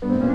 you